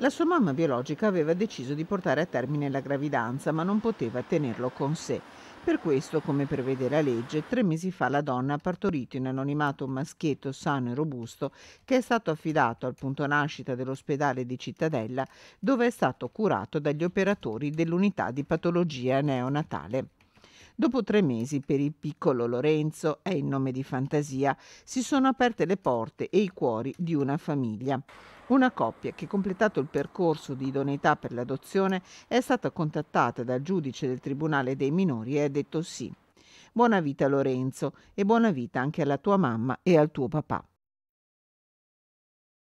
La sua mamma biologica aveva deciso di portare a termine la gravidanza, ma non poteva tenerlo con sé. Per questo, come prevede la legge, tre mesi fa la donna ha partorito in anonimato un maschietto sano e robusto che è stato affidato al punto nascita dell'ospedale di Cittadella, dove è stato curato dagli operatori dell'unità di patologia neonatale. Dopo tre mesi per il piccolo Lorenzo, è il nome di fantasia, si sono aperte le porte e i cuori di una famiglia. Una coppia che, completato il percorso di idoneità per l'adozione, è stata contattata dal giudice del Tribunale dei minori e ha detto sì. Buona vita Lorenzo e buona vita anche alla tua mamma e al tuo papà.